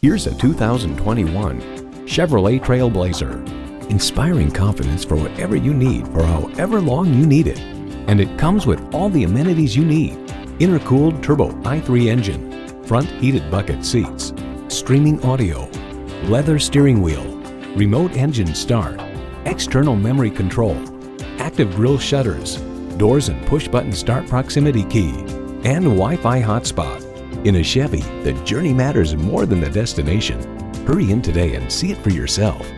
Here's a 2021 Chevrolet Trailblazer. Inspiring confidence for whatever you need for however long you need it. And it comes with all the amenities you need. Intercooled turbo i3 engine, front heated bucket seats, streaming audio, leather steering wheel, remote engine start, external memory control, active grille shutters, doors and push button start proximity key, and Wi-Fi hotspot. In a Chevy, the journey matters more than the destination. Hurry in today and see it for yourself.